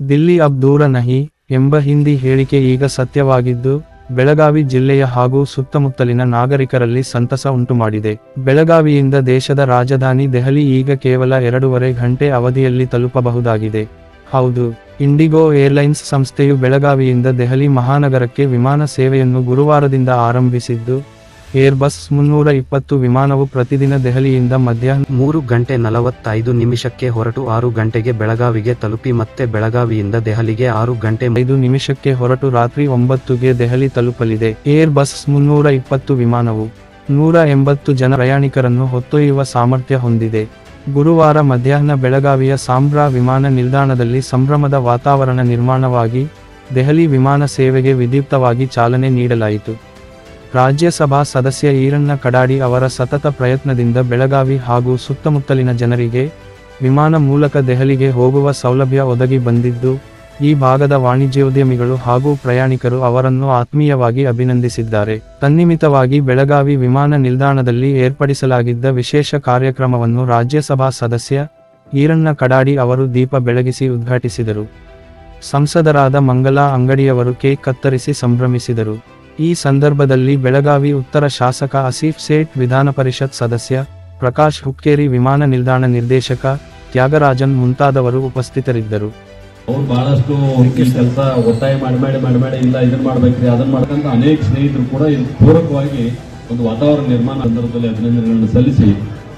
ದಿಲ್ಲಿ ಅಬ್ ದೂರ ನಹಿ ಎಂಬ ಹಿಂದಿ ಹೇಳಿಕೆ ಈಗ ಸತ್ಯವಾಗಿದ್ದು, ಬೆಳಗಾವಿ ಜಿಲ್ಲೆಯ ಹಾಗೂ ಸುತ್ತಮುತ್ತಲಿನ ನಾಗರಿಕರಲ್ಲಿ ಸಂತಸ ಉಂಟುಮಾಡಿದೆ. ಬೆಳಗಾವಿಯಿಂದ ದೇಶದ ರಾಜಧಾನಿ ದೆಹಲಿ ಈಗ ಕೇವಲ ಎರಡೂವರೆ ಗಂಟೆ ಅವಧಿಯಲ್ಲಿ ತಲುಪಬಹುದಾಗಿದೆ. ಹೌದು, ಇಂಡಿಗೋ ಏರ್ಲೈನ್ಸ್ ಸಂಸ್ಥೆಯು ಬೆಳಗಾವಿಯಿಂದ ದೆಹಲಿ ಮಹಾನಗರಕ್ಕೆ ವಿಮಾನ ಸೇವೆಯನ್ನು ಗುರುವಾರದಿಂದ ಆರಂಭಿಸಿದ್ದು ಏರ್ಬಸ್ ಮುನ್ನೂರ ಇಪ್ಪತ್ತು ವಿಮಾನವು ಪ್ರತಿದಿನ ದೆಹಲಿಯಿಂದ ಮಧ್ಯಾಹ್ನ ಮೂರು ಗಂಟೆ ನಲವತ್ತೈದು ನಿಮಿಷಕ್ಕೆ ಹೊರಟು ಆರು ಗಂಟೆಗೆ ಬೆಳಗಾವಿಗೆ ತಲುಪಿ ಮತ್ತೆ ಬೆಳಗಾವಿಯಿಂದ ದೆಹಲಿಗೆ ಆರು ಗಂಟೆ ಐದು ನಿಮಿಷಕ್ಕೆ ಹೊರಟು ರಾತ್ರಿ ಒಂಬತ್ತುಗೆ ದೆಹಲಿ ತಲುಪಲಿದೆ. ಏರ್ ಬಸ್ ಮುನ್ನೂರ ಇಪ್ಪತ್ತು ವಿಮಾನವು ನೂರ ಎಂಬತ್ತು ಜನ ಪ್ರಯಾಣಿಕರನ್ನು ಹೊತ್ತೊಯ್ಯುವ ಸಾಮರ್ಥ್ಯ ಹೊಂದಿದೆ. ಗುರುವಾರ ಮಧ್ಯಾಹ್ನ ಬೆಳಗಾವಿಯ ಸಾಂಬ್ರಾ ವಿಮಾನ ನಿಲ್ದಾಣದಲ್ಲಿ ಸಂಭ್ರಮದ ವಾತಾವರಣ ನಿರ್ಮಾಣವಾಗಿ ದೆಹಲಿ ವಿಮಾನ ಸೇವೆಗೆ ವಿದ್ಯುಕ್ತವಾಗಿ ಚಾಲನೆ ನೀಡಲಾಯಿತು. ರಾಜ್ಯಸಭಾ ಸದಸ್ಯ ಈರಣ್ಣ ಕಡಾಡಿ ಅವರ ಸತತ ಪ್ರಯತ್ನದಿಂದ ಬೆಳಗಾವಿ ಹಾಗೂ ಸುತ್ತಮುತ್ತಲಿನ ಜನರಿಗೆ ವಿಮಾನ ಮೂಲಕ ದೆಹಲಿಗೆ ಹೋಗುವ ಸೌಲಭ್ಯ ಒದಗಿ ಬಂದಿದ್ದು, ಈ ಭಾಗದ ವಾಣಿಜ್ಯೋದ್ಯಮಿಗಳು ಹಾಗೂ ಪ್ರಯಾಣಿಕರು ಅವರನ್ನು ಆತ್ಮೀಯವಾಗಿ ಅಭಿನಂದಿಸಿದ್ದಾರೆ. ತನ್ನಿಮಿತವಾಗಿ ಬೆಳಗಾವಿ ವಿಮಾನ ನಿಲ್ದಾಣದಲ್ಲಿ ಏರ್ಪಡಿಸಲಾಗಿದ್ದ ವಿಶೇಷ ಕಾರ್ಯಕ್ರಮವನ್ನು ರಾಜ್ಯಸಭಾ ಸದಸ್ಯ ಈರಣ್ಣ ಕಡಾಡಿ ಅವರು ದೀಪ ಬೆಳಗಿಸಿ ಉದ್ಘಾಟಿಸಿದರು. ಸಂಸದರಾದ ಮಂಗಲಾ ಅಂಗಡಿಯವರು ಕೇಕ್ ಕತ್ತರಿಸಿ ಸಂಭ್ರಮಿಸಿದರು. ಈ ಸಂದರ್ಭದಲ್ಲಿ ಬೆಳಗಾವಿ ಉತ್ತರ ಶಾಸಕ ಅಸೀಫ್ ಸೇಠ್ ವಿಧಾನಪರಿಷತ್ ಸದಸ್ಯ ಪ್ರಕಾಶ್ ಹುಕ್ಕೇರಿ ವಿಮಾನ ನಿಲ್ದಾಣ ನಿರ್ದೇಶಕ ತ್ಯಾಗರಾಜನ್ ಮುಂತಾದವರು ಉಪಸ್ಥಿತರಿದ್ದರು. ಅವ್ರು ಬಹಳಷ್ಟು ಕೆಲಸ ಒತ್ತಾಯ ಮಾಡಬೇಡಿ ಮಾಡಿ ಮಾಡಿ ಮಾಡಿ ಇಲ್ಲ ಇದನ್ನ ಮಾಡ್ಬೇಕ್ರಿ ಅದನ್ನ ಮಾಡ್ಬೇಕಂತ ಅನೇಕ ಸ್ನೇಹಿತರು ಕೂಡ ಇಲ್ಲಿ ಪೂರಕವಾಗಿ ಒಂದು ವಾತಾವರಣ ನಿರ್ಮಾಣ ಸಂದರ್ಭದಲ್ಲಿ ಅಭಿನಂದನೆಗಳನ್ನು ಸಲ್ಲಿಸಿ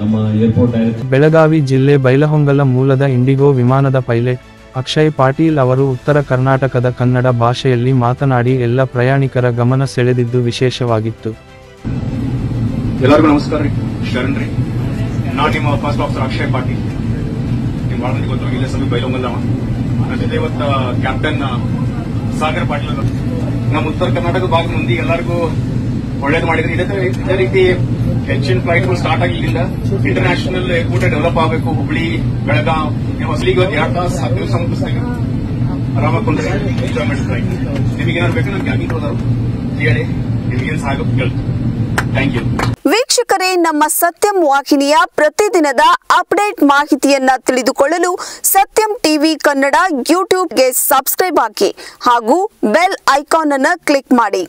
ನಮ್ಮ ಏರ್ಪೋರ್ಟ್ ಬೆಳಗಾವಿ ಜಿಲ್ಲೆ ಬೈಲಹೊಂಗಲ ಮೂಲದ ಇಂಡಿಗೋ ವಿಮಾನದ ಪೈಲಟ್ ಅಕ್ಷಯ್ ಪಾಟೀಲ್ ಅವರು ಉತ್ತರ ಕರ್ನಾಟಕದ ಕನ್ನಡ ಭಾಷೆಯಲ್ಲಿ ಮಾತನಾಡಿ ಎಲ್ಲ ಪ್ರಯಾಣಿಕರ ಗಮನ ಸೆಳೆದಿದ್ದು ವಿಶೇಷವಾಗಿತ್ತು. ಎಲ್ಲರಿಗೂ ನಮಸ್ಕಾರ ರೀ. ಶರಣ್ ರೀ. ನಾನು ನಿಮ್ಮ ಫಸ್ಟ್ ಆಫೀಸರ್ ಅಕ್ಷಯ್ ಪಾಟೀಲ್. ನಿಮ್ ಭಾಳ ಗೊತ್ತು, ಇಲ್ಲೇ ಸಮೀಪ ಬೈಲೊಂಗಲ್ಲವ ನನ್ನ ಜೊತೆ ಇವತ್ತ ಕ್ಯಾಪ್ಟನ್ ಸಾಗರ್ ಪಾಟೀಲ್. ನಮ್ಮ ಉತ್ತರ ಕರ್ನಾಟಕ ಭಾಗ ಮಂದಿ ಎಲ್ಲರಿಗೂ ಒಳ್ಳೇದು ಮಾಡಿದ್ರಿ. ಇದೇ ರೀತಿ ಹೆಚ್ಚಿನ ಫ್ಲೈಟ್ಗಳು ಸ್ಟಾರ್ಟ್ ಆಗಿಲ್ಲಿಂದ ಇಂಟರ್ನ್ಯಾಷನಲ್ ಏರ್ಪೋರ್ಟ್ ಡೆವಲಪ್ ಆಗಬೇಕು, ಹುಬ್ಳಿ ಬೆಳಗಾವ್ ಹೊಸಲಿಗೆ ಒಂದು ಎರಡು ತಾಸು, ಹತ್ತು ದಿವಸ ಮುಗಿಸ್ತೀವಿ ಆರಾಮಾಗಿ ಕೊಂಡ್ರೆ ಎಂಜಾಯ್ಮೆಂಟ್ ಫ್ಲೈಟ್ ನಿಮಗೇನಾದ್ರು ಬೇಕು, ನಮ್ಗೆ ಹೋದವರು ಹೇಳಿ ನಿಮಗೇನು ಸಾಗಬೇಕು ಕೇಳ್ತೀನಿ ಥ್ಯಾಂಕ್ ಯು ವೀಕ್ಷಕರೇ, ನಮ್ಮ ಸತ್ಯಂ ವಾಹಿನಿಯ ಪ್ರತಿದಿನದ ಅಪ್ಡೇಟ್ ಮಾಹಿತಿಯನ್ನ ತಿಳಿದುಕೊಳ್ಳಲು ಸತ್ಯಂ ಟಿವಿ ಕನ್ನಡ ಯೂಟ್ಯೂಬ್ಗೆ ಸಬ್ಸ್ಕ್ರೈಬ್ ಹಾಕಿ ಹಾಗೂ ಬೆಲ್ ಐಕಾನ್ ಅನ್ನು ಕ್ಲಿಕ್ ಮಾಡಿ.